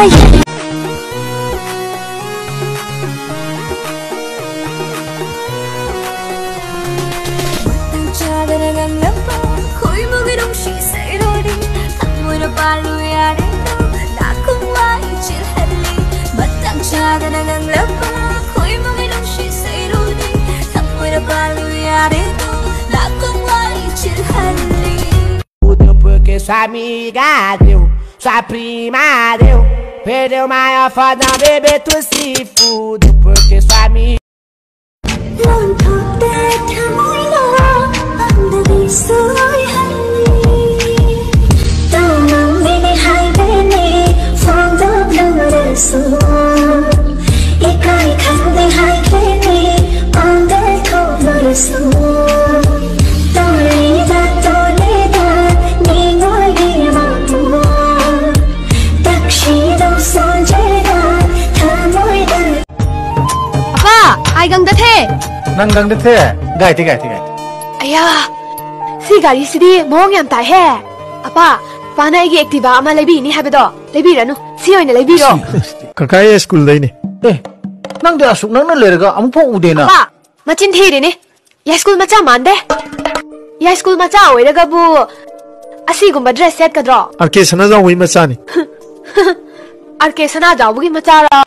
la el. Mudou porque sua amiga deu, sua prima deu Perdeu maior fada, bebê, tu se fude. Ganga थे नंग गंगा थे गाय थे गाय थे गाय थे अया सी गाड़ी सीधी मोंग यंता है। अपा पाना एक एक्टिवा अमा ले भी नहीं है बेटा ले भी रहनु सी ओने ले भी रो काका ये स्कूल दे नहीं नंग दे आसुक नंग ले रहेगा अम्म पों उदे ना अपा मचिन थे रे ने। ये स्कूल मचा मान दे ये स्कूल मचा ओए रे कबू असी गुंबद ड्रेस सेट कर रो अर्केशना जाऊँगी मचा नहीं अर्केशना जाऊँगी मचा रा